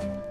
Bye.